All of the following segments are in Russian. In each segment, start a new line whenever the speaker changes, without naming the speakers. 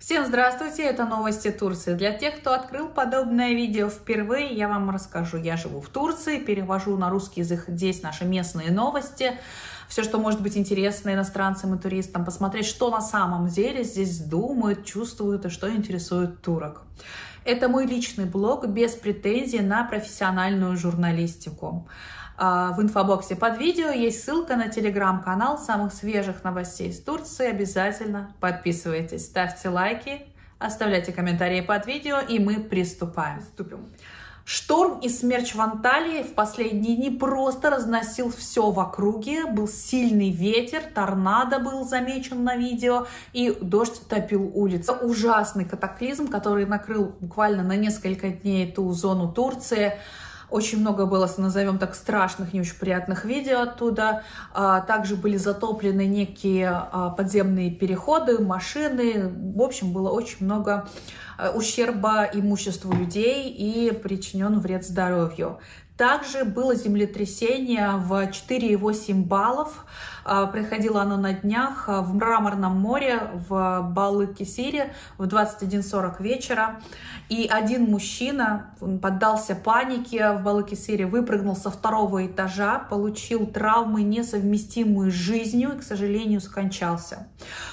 Всем здравствуйте, это новости Турции. Для тех, кто открыл подобное видео впервые, я вам расскажу. Я живу в Турции, перевожу на русский язык здесь наши местные новости. Все, что может быть интересно иностранцам и туристам, посмотреть, что на самом деле здесь думают, чувствуют и что интересует турок. Это мой личный блог без претензий на профессиональную журналистику. А, в инфобоксе под видео есть ссылка на телеграм-канал самых свежих новостей из Турции. Обязательно подписывайтесь, ставьте лайки, оставляйте комментарии под видео, и мы приступаем. Приступим. Шторм и смерч в Анталии в последние дни просто разносил все в округе. Был сильный ветер, торнадо был замечен на видео, и дождь топил улицы. Ужасный катаклизм, который накрыл буквально на несколько дней ту зону Турции. Очень много было, назовем так, страшных, не очень приятных видео оттуда. А, также были затоплены некие а, подземные переходы, машины. В общем, было очень много а, ущерба имуществу людей и причинен вред здоровью. Также было землетрясение в 4,8 баллов. А, происходило оно на днях а, в Мраморном море в Балык-Кисире в 21.40 вечера. И один мужчина поддался панике в Балык-Кисире, выпрыгнул со второго этажа, получил травмы, несовместимые с жизнью и, к сожалению, скончался.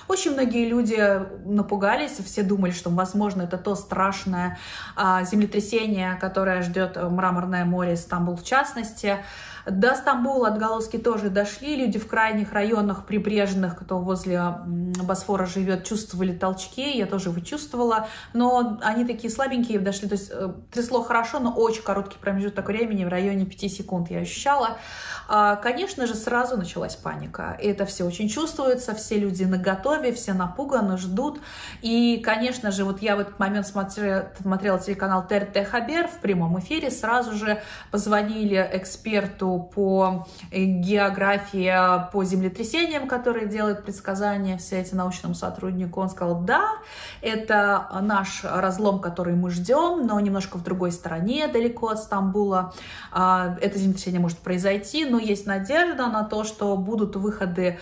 Очень многие люди напугались, все думали, что, возможно, это то страшное а, землетрясение, которое ждет Мраморное море, Стамбул в частности. До Стамбула отголоски тоже дошли. Люди в крайних районах прибрежных, кто возле Босфора живет, чувствовали толчки. Я тоже его чувствовала. Но они такие слабенькие дошли. То есть э, трясло хорошо, но очень короткий промежуток времени, в районе 5 секунд я ощущала. А, конечно же, сразу началась паника. И это все очень чувствуется. Все люди на готове, все напуганы, ждут. И, конечно же, вот я в этот момент смотрела, смотрела телеканал ТРТ Хабер в прямом эфире. Сразу же позвонили эксперту по э, географии, по землетрясениям, которые делают предсказания все эти научному сотруднику. Он сказал, да, это наш разлом, который мы ждем, но немножко в другой стороне, далеко от Стамбула. А, это землетрясение может произойти, но есть надежда на то, что будут выходы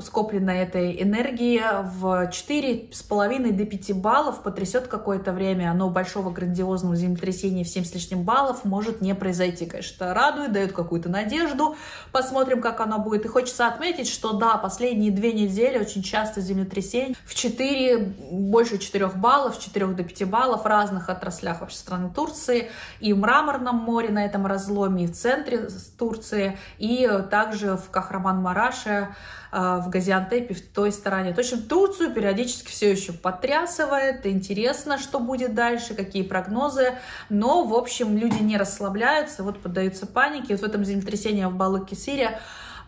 скопленной этой энергии в 4,5 до 5 баллов, потрясет какое-то время, но большого грандиозного землетрясения в 7 с лишним баллов может не произойти. Конечно, радует, дает какую-то надежду. Посмотрим, как оно будет. И хочется отметить, что да, последние две недели очень часто землетрясения в 4, больше 4 баллов, с 4 до 5 баллов в разных отраслях вообще страны Турции. И в Мраморном море на этом разломе, и в центре Турции, и также в Кахраман-Мараше, в Газиантепе, в той стороне. То есть Турцию периодически все еще потрясывает. Интересно, что будет дальше, какие прогнозы. Но, в общем, люди не расслабляются, вот поддаются панике вот в этом землетрясении в Балык-Кисире а,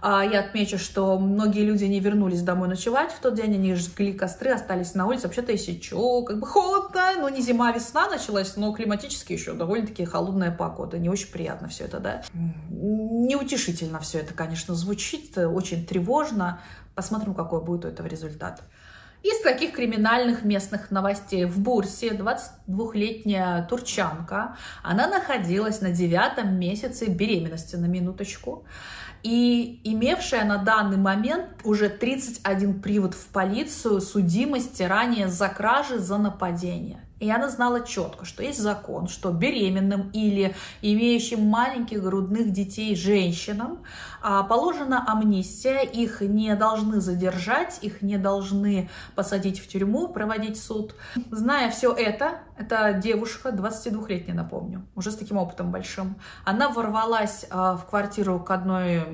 я отмечу, что многие люди не вернулись домой ночевать в тот день, они жгли костры, остались на улице. Вообще-то если что, как бы холодно, но не зима, а весна началась, но климатически еще довольно-таки холодная погода. Не очень приятно все это, да. Неутешительно все это, конечно, звучит, очень тревожно. Посмотрим, какой будет у этого результат. Из таких криминальных местных новостей в Бурсе 22-летняя турчанка, она находилась на девятом месяце беременности, на минуточку, и имевшая на данный момент уже 31 привод в полицию судимости ранее за кражи, за нападение. И она знала четко, что есть закон, что беременным или имеющим маленьких грудных детей женщинам а, положена амнистия, их не должны задержать, их не должны посадить в тюрьму, проводить суд. Зная все это, эта девушка, 22-летняя, напомню, уже с таким опытом большим, она ворвалась а, в квартиру к одной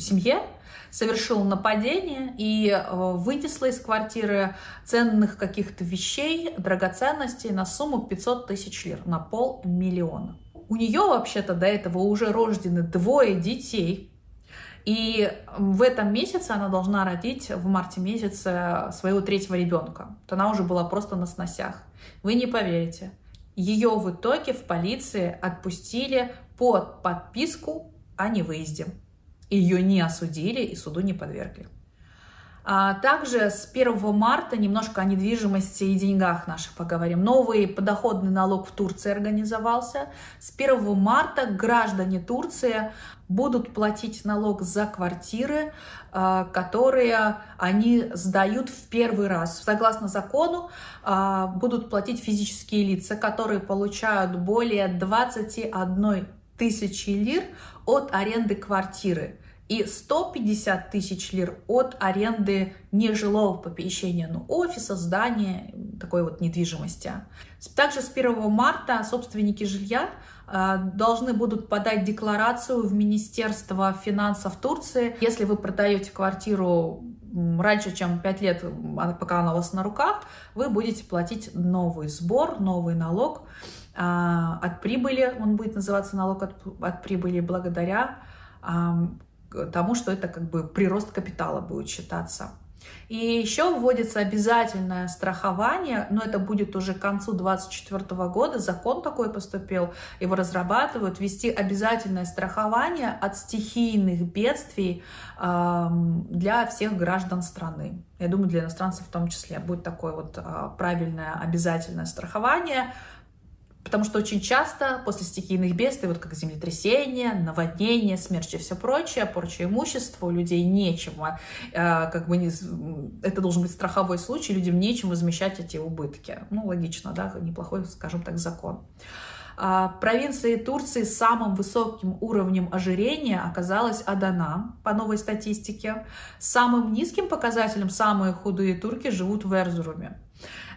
семье, совершил нападение и э, вынесла из квартиры ценных каких-то вещей, драгоценностей на сумму 500 тысяч лир, на полмиллиона. У нее вообще-то до этого уже рождены двое детей, и в этом месяце она должна родить, в марте месяце, своего третьего ребенка. То она уже была просто на сносях. Вы не поверите. Ее в итоге в полиции отпустили под подписку о невыезде. Ее не осудили и суду не подвергли. А также с 1 марта немножко о недвижимости и деньгах наших поговорим. Новый подоходный налог в Турции организовался. С 1 марта граждане Турции будут платить налог за квартиры, а, которые они сдают в первый раз. Согласно закону, а, будут платить физические лица, которые получают более 21 тысячи лир от аренды квартиры и 150 тысяч лир от аренды нежилого помещения, ну, офиса, здания, такой вот недвижимости. Также с 1 марта собственники жилья э, должны будут подать декларацию в Министерство финансов Турции. Если вы продаете квартиру раньше, чем 5 лет, пока она у вас на руках, вы будете платить новый сбор, новый налог э, от прибыли, он будет называться налог от, от прибыли благодаря тому, что это как бы прирост капитала будет считаться. И еще вводится обязательное страхование, но это будет уже к концу 2024 года, закон такой поступил, его разрабатывают, ввести обязательное страхование от стихийных бедствий для всех граждан страны. Я думаю, для иностранцев в том числе будет такое вот э, правильное обязательное страхование, Потому что очень часто после стихийных бедствий, вот как землетрясение, наводнение, смерч и все прочее, порча имущества, у людей нечего, э, как бы не, это должен быть страховой случай, людям нечем возмещать эти убытки. Ну, логично, да, неплохой, скажем так, закон. А, провинции Турции с самым высоким уровнем ожирения оказалась Адана, по новой статистике. Самым низким показателем самые худые турки живут в Эрзуруме.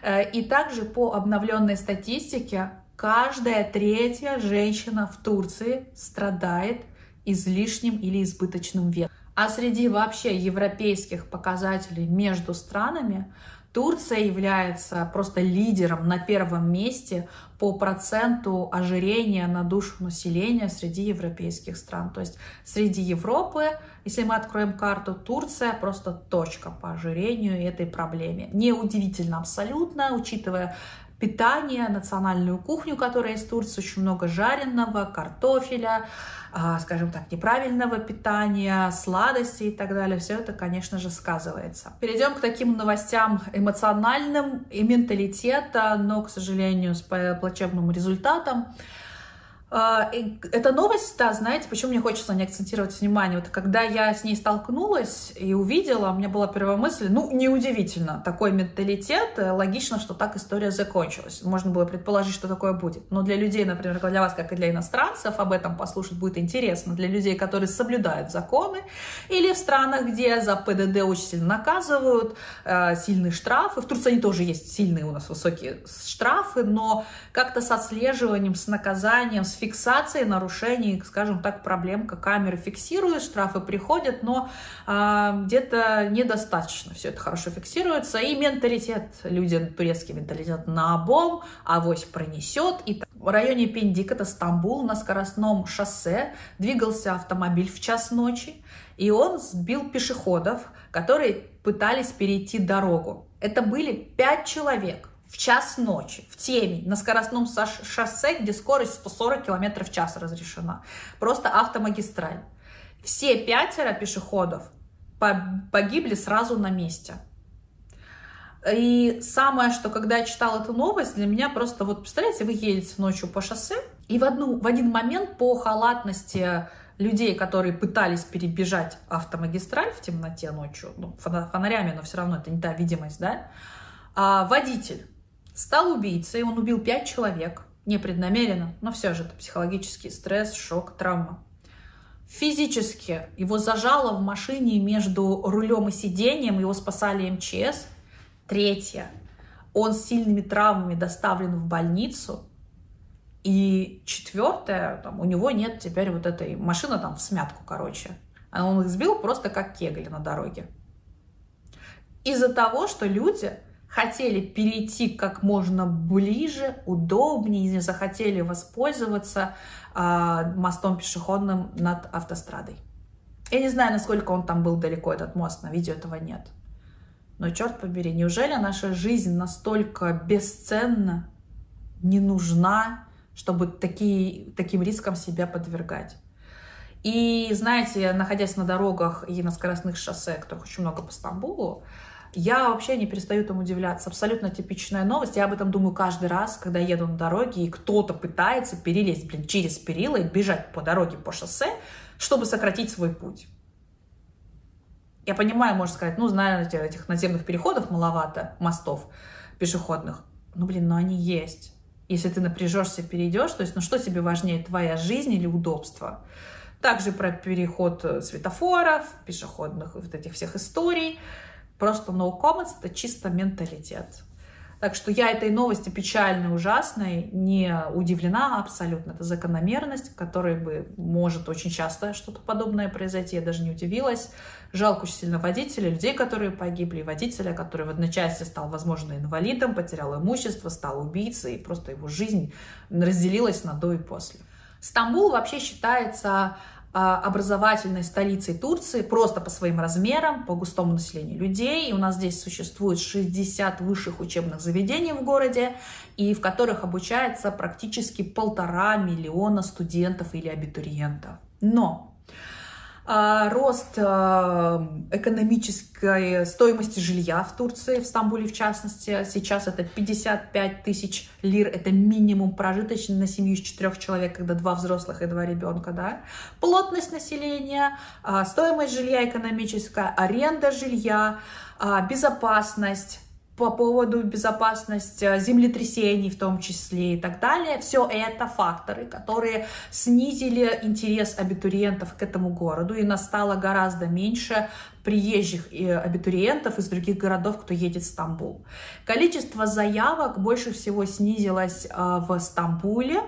Э, и также по обновленной статистике Каждая третья женщина в Турции страдает излишним или избыточным весом. А среди вообще европейских показателей между странами Турция является просто лидером на первом месте по проценту ожирения на душу населения среди европейских стран. То есть среди Европы, если мы откроем карту, Турция просто точка по ожирению этой проблеме. Неудивительно абсолютно, учитывая питание, национальную кухню, которая из Турции, очень много жареного, картофеля, а, скажем так, неправильного питания, сладостей и так далее. Все это, конечно же, сказывается. Перейдем к таким новостям эмоциональным и менталитета, но, к сожалению, с плачевным результатом. А, эта новость, да, знаете, почему мне хочется не акцентировать внимание? Вот когда я с ней столкнулась и увидела, у меня была первая мысль, ну, неудивительно, такой менталитет, э, логично, что так история закончилась. Можно было предположить, что такое будет. Но для людей, например, для вас, как и для иностранцев, об этом послушать будет интересно. Для людей, которые соблюдают законы, или в странах, где за ПДД очень сильно наказывают, э, сильные штрафы. В Турции они тоже есть сильные у нас высокие штрафы, но как-то с отслеживанием, с наказанием, с фиксацией нарушений, скажем так, проблем, как камеры фиксируют, штрафы приходят, но э, где-то недостаточно все это хорошо фиксируется. И менталитет, люди, турецкий менталитет на обом, авось пронесет. И в районе Пиндик, это Стамбул, на скоростном шоссе двигался автомобиль в час ночи, и он сбил пешеходов, которые пытались перейти дорогу. Это были пять человек в час ночи, в темень, на скоростном шоссе, где скорость 140 км в час разрешена. Просто автомагистраль. Все пятеро пешеходов погибли сразу на месте. И самое, что когда я читала эту новость, для меня просто, вот представляете, вы едете ночью по шоссе, и в, одну, в один момент по халатности людей, которые пытались перебежать автомагистраль в темноте ночью, ну, фонарями, но все равно это не та видимость, да, а водитель Стал убийцей, он убил пять человек, непреднамеренно, но все же это психологический стресс, шок, травма. Физически его зажало в машине между рулем и сиденьем, его спасали МЧС. Третье. Он с сильными травмами доставлен в больницу. И четвертое, там, у него нет теперь вот этой машины там в смятку, короче. А он их сбил просто как кегли на дороге. Из-за того, что люди хотели перейти как можно ближе, удобнее, не захотели воспользоваться э, мостом пешеходным над автострадой. Я не знаю, насколько он там был далеко, этот мост, на видео этого нет. Но черт побери, неужели наша жизнь настолько бесценна, не нужна, чтобы такие, таким рискам себя подвергать? И, знаете, находясь на дорогах и на скоростных шоссе, которых очень много по Стамбулу, я вообще не перестаю этому удивляться. Абсолютно типичная новость. Я об этом думаю каждый раз, когда еду на дороге, и кто-то пытается перелезть, блин, через перила и бежать по дороге, по шоссе, чтобы сократить свой путь. Я понимаю, можно сказать, ну, знаете, этих наземных переходов маловато, мостов пешеходных. Ну, блин, но они есть. Если ты напряжешься, перейдешь, то есть, ну, что тебе важнее, твоя жизнь или удобство? Также про переход светофоров, пешеходных, вот этих всех историй. Просто no comments — это чисто менталитет. Так что я этой новости печальной, ужасной не удивлена абсолютно. Это закономерность, которой бы может очень часто что-то подобное произойти. Я даже не удивилась. Жалко очень сильно водителя, людей, которые погибли, водителя, который в одночасье стал, возможно, инвалидом, потерял имущество, стал убийцей, и просто его жизнь разделилась на до и после. Стамбул вообще считается образовательной столицей Турции просто по своим размерам, по густому населению людей. И у нас здесь существует 60 высших учебных заведений в городе, и в которых обучается практически полтора миллиона студентов или абитуриентов. Но а, рост а, экономической стоимости жилья в Турции, в Стамбуле в частности. Сейчас это 55 тысяч лир, это минимум прожиточный на семью из четырех человек, когда два взрослых и два ребенка, да. Плотность населения, а, стоимость жилья экономическая, аренда жилья, безопасность, по поводу безопасности землетрясений в том числе и так далее. Все это факторы, которые снизили интерес абитуриентов к этому городу, и настало гораздо меньше приезжих абитуриентов из других городов, кто едет в Стамбул. Количество заявок больше всего снизилось а, в Стамбуле,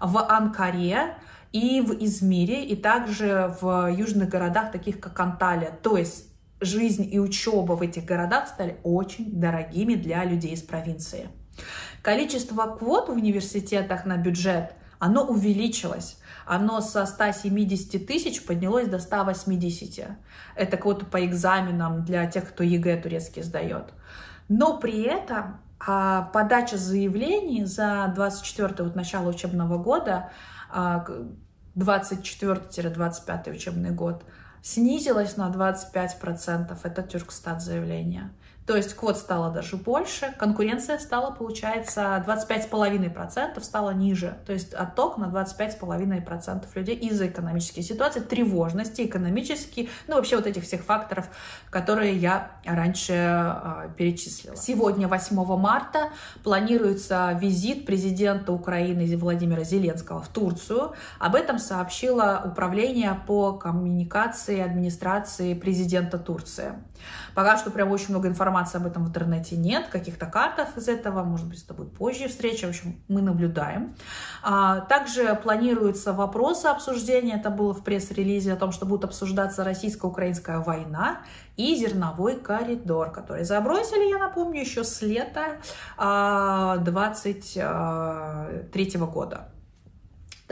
в Анкаре, и в Измире, и также в южных городах, таких как Анталия. То есть жизнь и учеба в этих городах стали очень дорогими для людей из провинции. Количество квот в университетах на бюджет, оно увеличилось. Оно со 170 тысяч поднялось до 180. Это квота по экзаменам для тех, кто ЕГЭ турецкий сдает. Но при этом а, подача заявлений за 24 вот начало учебного года, 24-25 учебный год, снизилась на 25%. Это Тюркстат заявление. То есть квот стало даже больше, конкуренция стала, получается, 25,5% стала ниже. То есть отток на 25,5% людей из-за экономической ситуации, тревожности, экономически, ну вообще вот этих всех факторов, которые я раньше э, перечислила. Сегодня, 8 марта, планируется визит президента Украины Владимира Зеленского в Турцию. Об этом сообщило Управление по коммуникации администрации президента Турции. Пока что прям очень много информации об этом в интернете нет, каких-то картах из этого, может быть, это будет позже встреча, в общем, мы наблюдаем. А, также планируются вопросы обсуждения, это было в пресс-релизе о том, что будет обсуждаться российско-украинская война и зерновой коридор, который забросили, я напомню, еще с лета 23 а, года.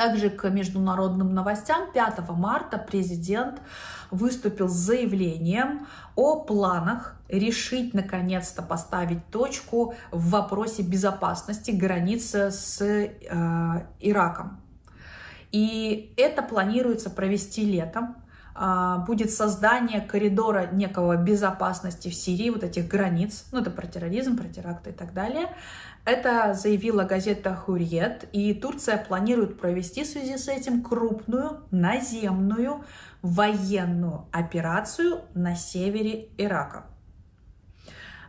Также к международным новостям 5 марта президент выступил с заявлением о планах решить наконец-то поставить точку в вопросе безопасности границы с э, Ираком. И это планируется провести летом. Э, будет создание коридора некого безопасности в Сирии, вот этих границ, ну это про терроризм, про теракты и так далее. Это заявила газета Хурьет, и Турция планирует провести в связи с этим крупную наземную военную операцию на севере Ирака.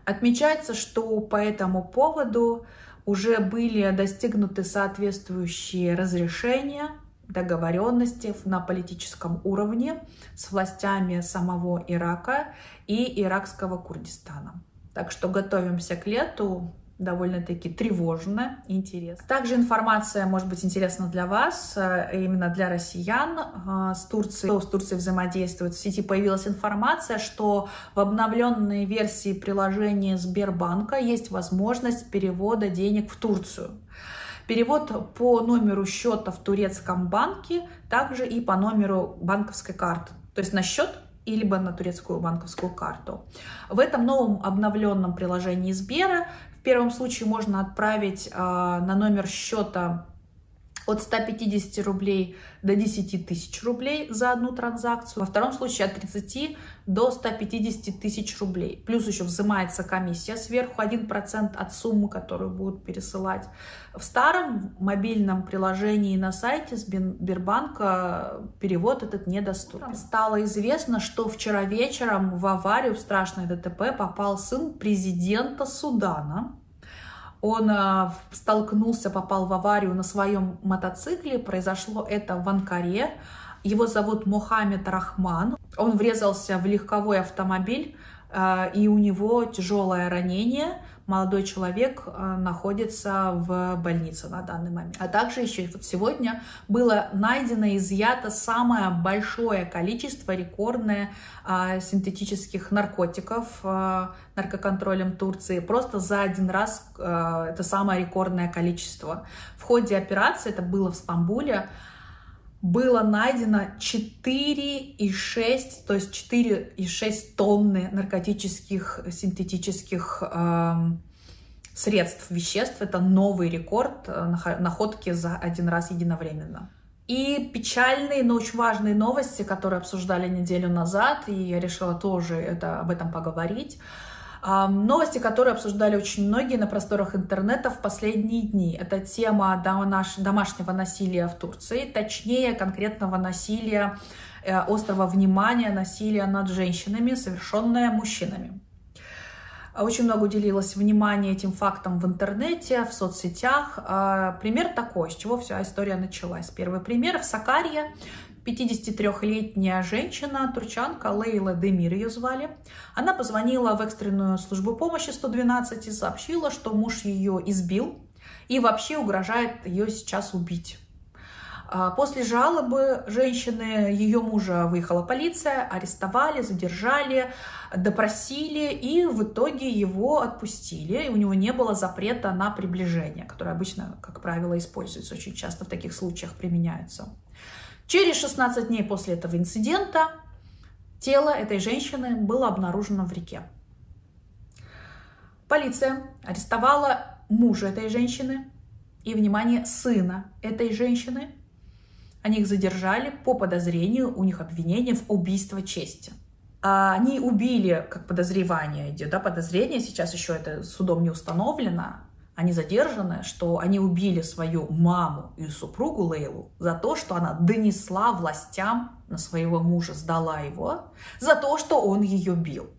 Отмечается, что по этому поводу уже были достигнуты соответствующие разрешения, договоренности на политическом уровне с властями самого Ирака и иракского Курдистана. Так что готовимся к лету, довольно-таки тревожно, интересно. Также информация может быть интересна для вас, э, именно для россиян э, с Турцией. Кто с Турцией взаимодействует? В сети появилась информация, что в обновленной версии приложения Сбербанка есть возможность перевода денег в Турцию. Перевод по номеру счета в турецком банке, также и по номеру банковской карты. То есть на счет либо на турецкую банковскую карту. В этом новом обновленном приложении Сбера в первом случае можно отправить э, на номер счета от 150 рублей до 10 тысяч рублей за одну транзакцию. Во втором случае от 30 до 150 тысяч рублей. Плюс еще взимается комиссия сверху, 1% от суммы, которую будут пересылать. В старом мобильном приложении на сайте Сбербанка перевод этот недоступен. Стало известно, что вчера вечером в аварию, в страшное ДТП попал сын президента Судана он э, столкнулся, попал в аварию на своем мотоцикле. Произошло это в Анкаре. Его зовут Мохаммед Рахман. Он врезался в легковой автомобиль, э, и у него тяжелое ранение – молодой человек э, находится в больнице на данный момент. А также еще вот сегодня было найдено, изъято самое большое количество, рекордное, э, синтетических наркотиков э, наркоконтролем Турции. Просто за один раз это самое рекордное количество. В ходе операции, это было в Стамбуле, было найдено 4,6, то есть 4,6 тонны наркотических синтетических э, средств, веществ. Это новый рекорд э, находки за один раз единовременно. И печальные, но очень важные новости, которые обсуждали неделю назад, и я решила тоже это, об этом поговорить. Новости, которые обсуждали очень многие на просторах интернета в последние дни. Это тема домашнего насилия в Турции, точнее конкретного насилия, э, острого внимания, насилия над женщинами, совершенное мужчинами. Очень много уделилось внимания этим фактам в интернете, в соцсетях. А, пример такой, с чего вся история началась. Первый пример в Сакарье 53-летняя женщина, турчанка Лейла Демир ее звали. Она позвонила в экстренную службу помощи 112 и сообщила, что муж ее избил и вообще угрожает ее сейчас убить. А после жалобы женщины, ее мужа выехала полиция, арестовали, задержали, допросили и в итоге его отпустили. И у него не было запрета на приближение, которое обычно, как правило, используется, очень часто в таких случаях применяются. Через 16 дней после этого инцидента тело этой женщины было обнаружено в реке. Полиция арестовала мужа этой женщины и, внимание, сына этой женщины. Они их задержали по подозрению, у них обвинение в убийство чести. А они убили, как подозревание идет, да, подозрение, сейчас еще это судом не установлено, они задержаны, что они убили свою маму и супругу Лейлу за то, что она донесла властям на своего мужа, сдала его, за то, что он ее бил.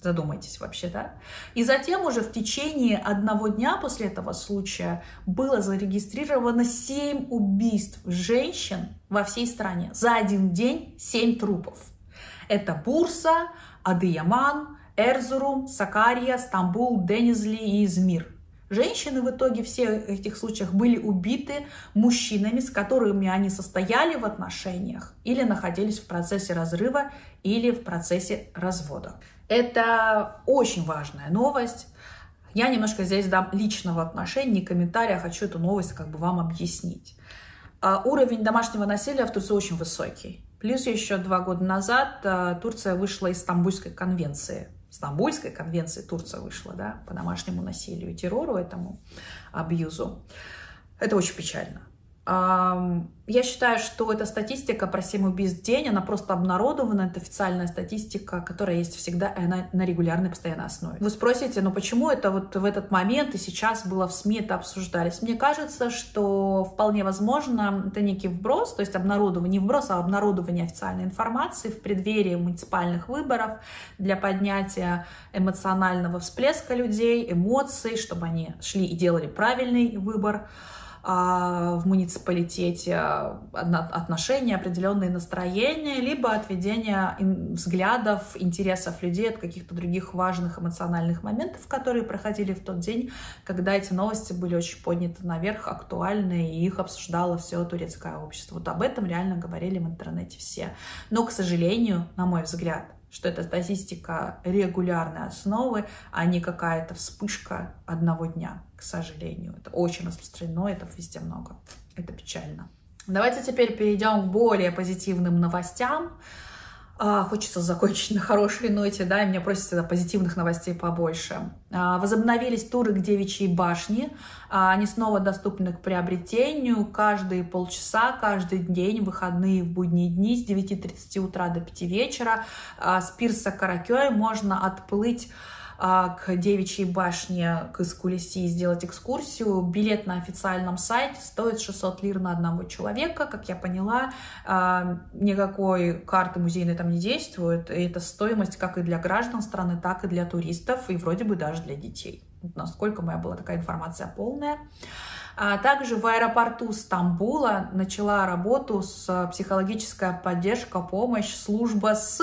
Задумайтесь вообще, да? И затем уже в течение одного дня после этого случая было зарегистрировано 7 убийств женщин во всей стране. За один день 7 трупов. Это Бурса, Адыяман, Эрзурум, Сакария, Стамбул, Денизли и Измир – Женщины в итоге всех этих случаях были убиты мужчинами, с которыми они состояли в отношениях или находились в процессе разрыва или в процессе развода. Это очень важная новость. Я немножко здесь дам личного отношения, комментария, хочу эту новость как бы вам объяснить. А, уровень домашнего насилия в Турции очень высокий. Плюс еще два года назад а, Турция вышла из Стамбульской конвенции Стамбульской конвенции Турция вышла, да, по домашнему насилию террору этому абьюзу. Это очень печально. Я считаю, что эта статистика про 7 убийств в день, она просто обнародована, это официальная статистика, которая есть всегда, и она на регулярной постоянной основе. Вы спросите, ну почему это вот в этот момент и сейчас было в СМИ это обсуждались? Мне кажется, что вполне возможно это некий вброс, то есть обнародование, не вброс, а обнародование официальной информации в преддверии муниципальных выборов для поднятия эмоционального всплеска людей, эмоций, чтобы они шли и делали правильный выбор. А, в муниципалитете а, отношения, определенные настроения, либо отведение взглядов, интересов людей от каких-то других важных эмоциональных моментов, которые проходили в тот день, когда эти новости были очень подняты наверх, актуальны, и их обсуждало все турецкое общество. Вот об этом реально говорили в интернете все. Но, к сожалению, на мой взгляд, что это статистика регулярной основы, а не какая-то вспышка одного дня, к сожалению. Это очень распространено, это везде много. Это печально. Давайте теперь перейдем к более позитивным новостям. А, хочется закончить на хорошей ноте, да, и меня просят всегда позитивных новостей побольше. А, возобновились туры к Девичьей башне. А, они снова доступны к приобретению каждые полчаса, каждый день, выходные в будние дни с 9.30 утра до 5 вечера. С пирса Каракёй можно отплыть а, к Девичьей башне, к Искулиси сделать экскурсию. Билет на официальном сайте стоит 600 лир на одного человека. Как я поняла, а, никакой карты музейной там не действует. И это стоимость как и для граждан страны, так и для туристов, и вроде бы даже для детей. Насколько моя была такая информация полная. А также в аэропорту Стамбула начала работу с психологическая поддержка, помощь, служба с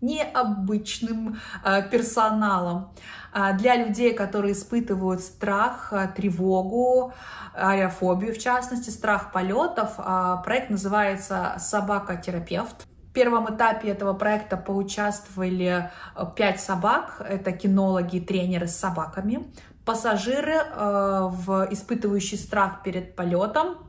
необычным э, персоналом. А, для людей, которые испытывают страх, э, тревогу, аэрофобию, в частности, страх полетов, а, проект называется «Собака-терапевт». В первом этапе этого проекта поучаствовали э, пять собак. Это кинологи, тренеры с собаками. Пассажиры, испытывающие страх перед полетом,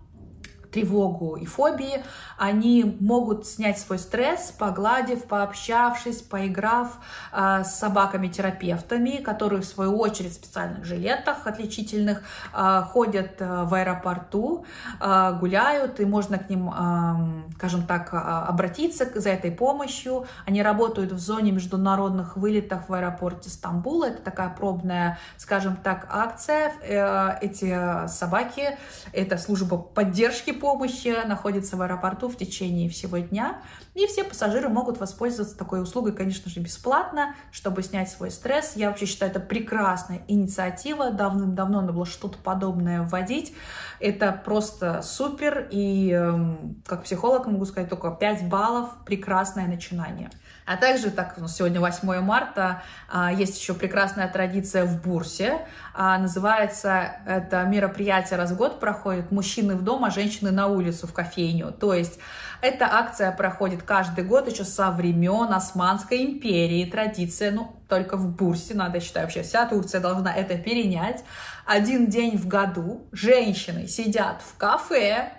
тревогу и фобии, они могут снять свой стресс, погладив, пообщавшись, поиграв э, с собаками-терапевтами, которые в свою очередь в специальных жилетах отличительных э, ходят э, в аэропорту, э, гуляют, и можно к ним, э, скажем так, обратиться за этой помощью. Они работают в зоне международных вылетов в аэропорте Стамбула. Это такая пробная, скажем так, акция. Э, эти собаки, это служба поддержки помощи находится в аэропорту в течение всего дня. И все пассажиры могут воспользоваться такой услугой, конечно же, бесплатно, чтобы снять свой стресс. Я вообще считаю, это прекрасная инициатива. Давным-давно надо было что-то подобное вводить. Это просто супер. И эм, как психолог могу сказать, только 5 баллов. Прекрасное начинание. А также, так ну, сегодня 8 марта, а, есть еще прекрасная традиция в Бурсе. А, называется это мероприятие раз в год проходит «Мужчины в дом, а женщины на улицу, в кофейню». То есть эта акция проходит каждый год еще со времен Османской империи. Традиция, ну, только в Бурсе, надо считать, вообще вся Турция должна это перенять. Один день в году женщины сидят в кафе,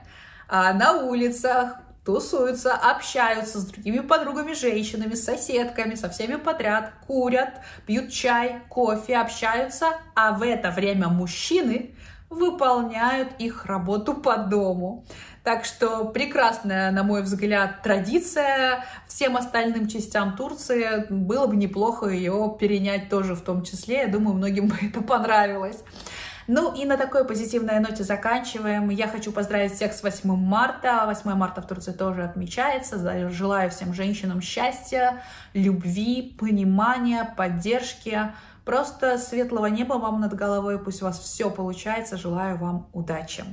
а, на улицах, тусуются, общаются с другими подругами, женщинами, соседками, со всеми подряд, курят, пьют чай, кофе, общаются, а в это время мужчины выполняют их работу по дому. Так что прекрасная, на мой взгляд, традиция всем остальным частям Турции. Было бы неплохо ее перенять тоже в том числе. Я думаю, многим бы это понравилось. Ну и на такой позитивной ноте заканчиваем. Я хочу поздравить всех с 8 марта. 8 марта в Турции тоже отмечается. Желаю всем женщинам счастья, любви, понимания, поддержки. Просто светлого неба вам над головой. Пусть у вас все получается. Желаю вам удачи.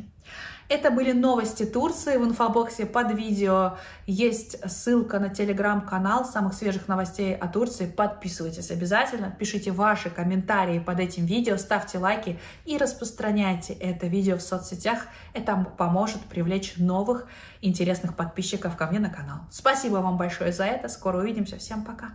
Это были новости Турции. В инфобоксе под видео есть ссылка на телеграм-канал самых свежих новостей о Турции. Подписывайтесь обязательно, пишите ваши комментарии под этим видео, ставьте лайки и распространяйте это видео в соцсетях. Это поможет привлечь новых интересных подписчиков ко мне на канал. Спасибо вам большое за это. Скоро увидимся. Всем пока.